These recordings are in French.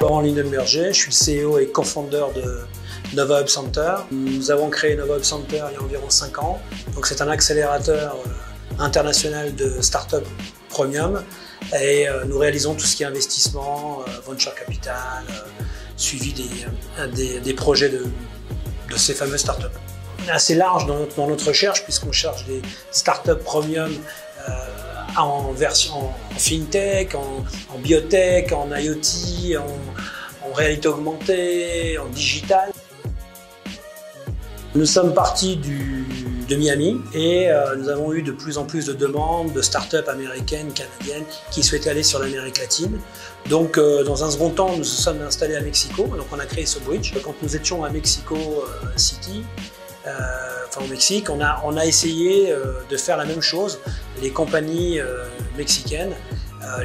Laurent Lindenberger, je suis CEO et co-founder de Nova Hub Center. Nous avons créé Nova Hub Center il y a environ 5 ans. Donc c'est un accélérateur euh, international de start-up premium et euh, nous réalisons tout ce qui est investissement, euh, venture capital, suivi des, des, projets de, ces fameuses start-up. Assez large dans notre, dans notre recherche puisqu'on cherche des start-up premium en fintech, en, biotech, en IoT, en, réalité augmentée, en digital. Nous sommes partis de Miami et euh, nous avons eu de plus en plus de demandes de start-up américaines, canadiennes qui souhaitaient aller sur l'Amérique latine. Donc, euh, dans un second temps, nous nous sommes installés à Mexico. Donc, on a créé ce bridge. Quand nous étions à Mexico euh, City, enfin au Mexique, on a, on a essayé de faire la même chose. Les compagnies mexicaines,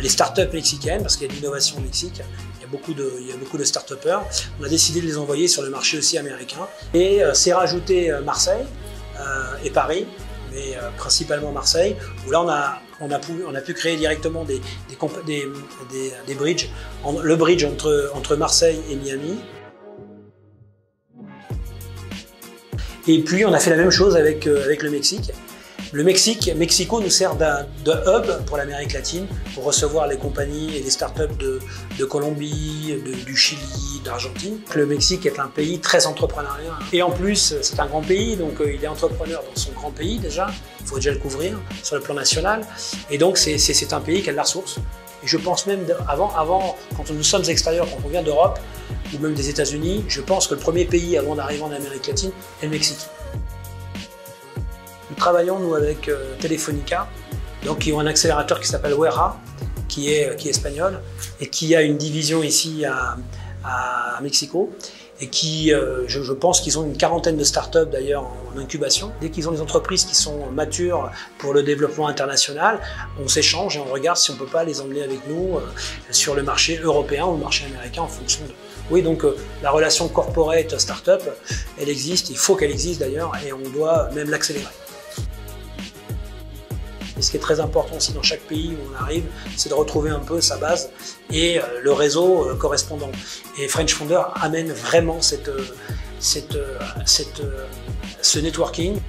les start-up mexicaines, parce qu'il y a de l'innovation au Mexique, il y a beaucoup de start-upers. On a décidé de les envoyer sur le marché aussi américain. Et c'est rajouté Marseille et Paris, mais principalement Marseille, où là on a, on a, pu, on a pu créer directement des, des, des, des bridges, le bridge entre, entre Marseille et Miami. Et puis on a fait la même chose avec, avec le Mexique. Le Mexique, Mexico nous sert de hub pour l'Amérique latine, pour recevoir les compagnies et les startups de, de Colombie, du Chili, d'Argentine. Le Mexique est un pays très entrepreneurial. Et en plus, c'est un grand pays, donc euh, il est entrepreneur dans son grand pays déjà. Il faut déjà le couvrir sur le plan national. Et donc, c'est un pays qui a de la ressource. Et je pense même, avant, avant, quand nous sommes extérieurs, quand on vient d'Europe ou même des États-Unis, je pense que le premier pays avant d'arriver en Amérique latine est le Mexique. Nous travaillons nous avec euh, Telefonica, donc qui ont un accélérateur qui s'appelle Wera, qui est, qui est espagnol, et qui a une division ici à, à Mexico, et qui, euh, je, pense qu'ils ont une quarantaine de startups d'ailleurs en, incubation. Dès qu'ils ont des entreprises qui sont matures pour le développement international, on s'échange et on regarde si on ne peut pas les emmener avec nous euh, sur le marché européen ou le marché américain en fonction de... Oui, donc la relation corporate-startup, elle existe, il faut qu'elle existe d'ailleurs, et on doit même l'accélérer. Et ce qui est très important aussi dans chaque pays où on arrive, c'est de retrouver un peu sa base et euh, le réseau euh, correspondant. Et French Founder amène vraiment euh, ce networking.